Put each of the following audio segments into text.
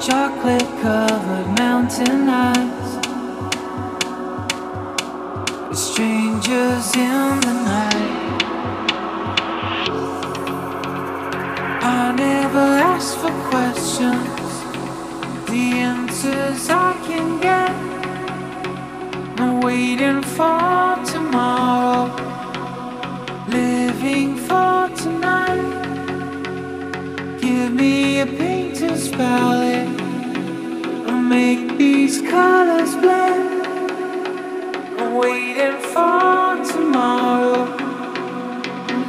chocolate covered mountain eyes. Strangers in the night. I never ask for questions, the answers I can get. I'm waiting for tomorrow, living for tonight. Give me a painter's palette, make these colors blend. I'm waiting for tomorrow,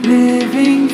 living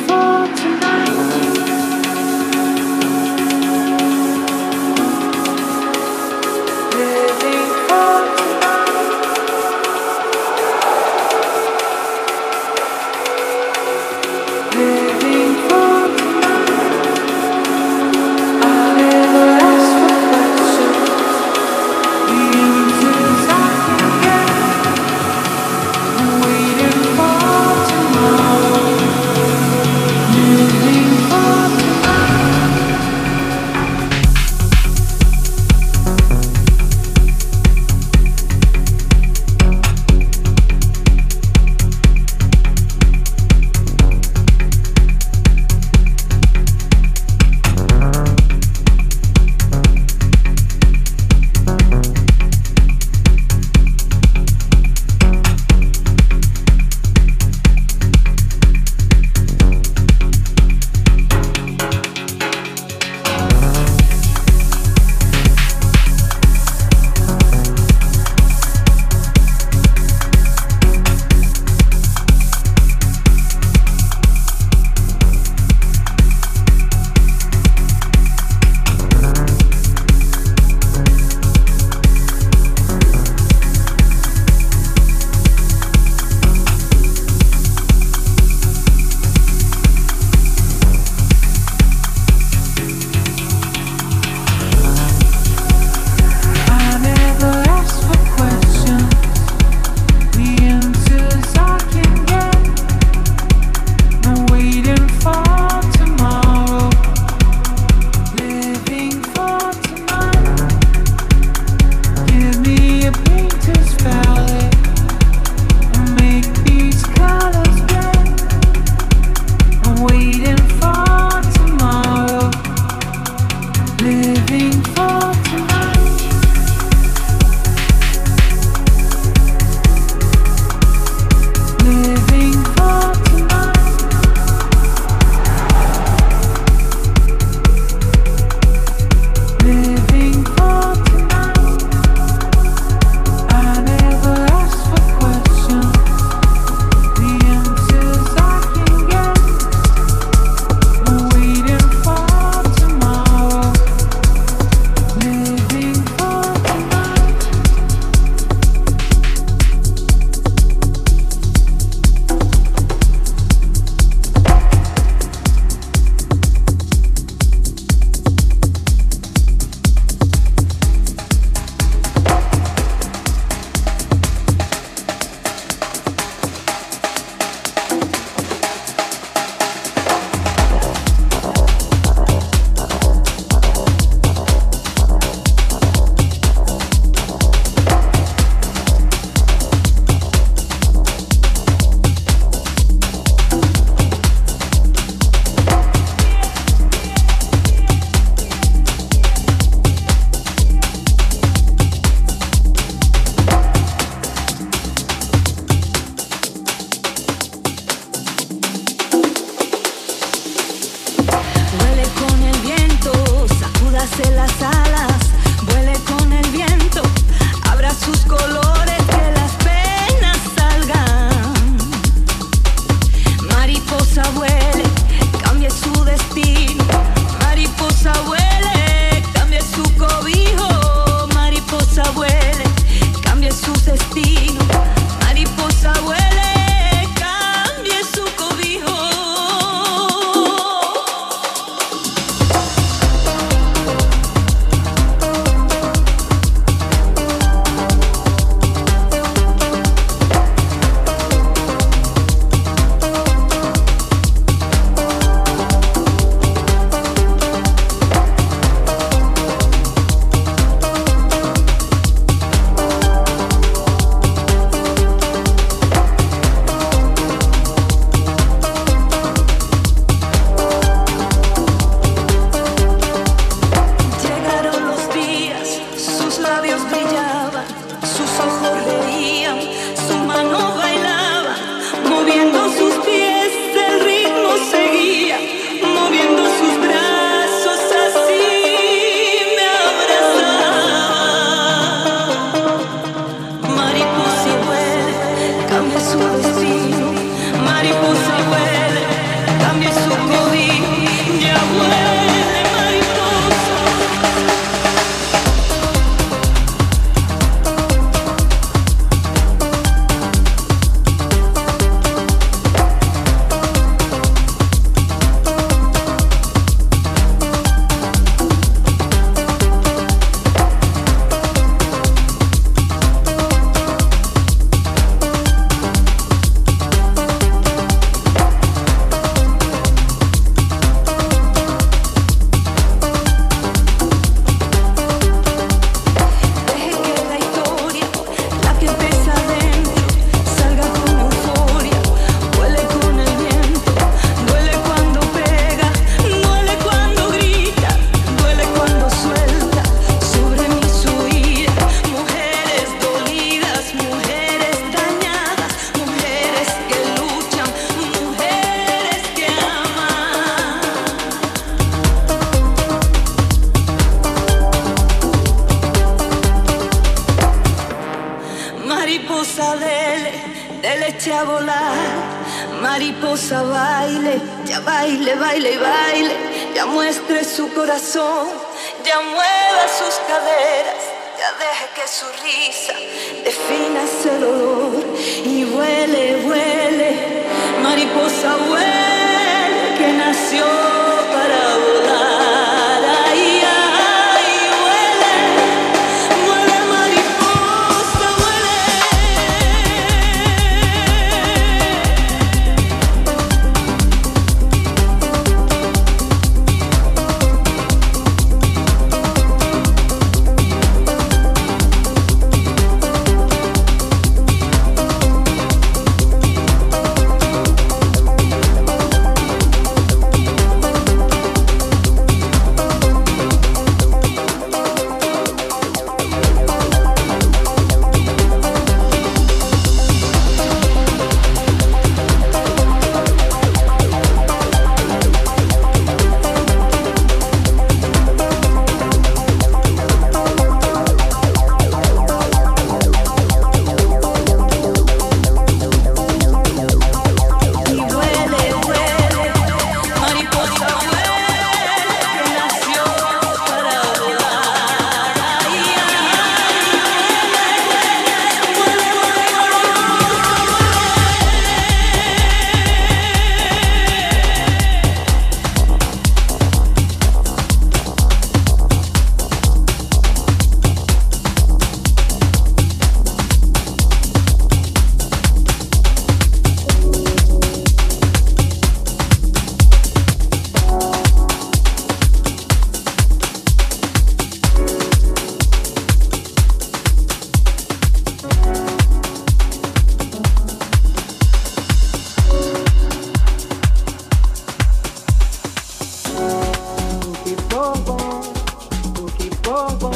for bom,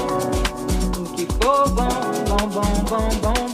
que for bom, bom, bom, bom, bom.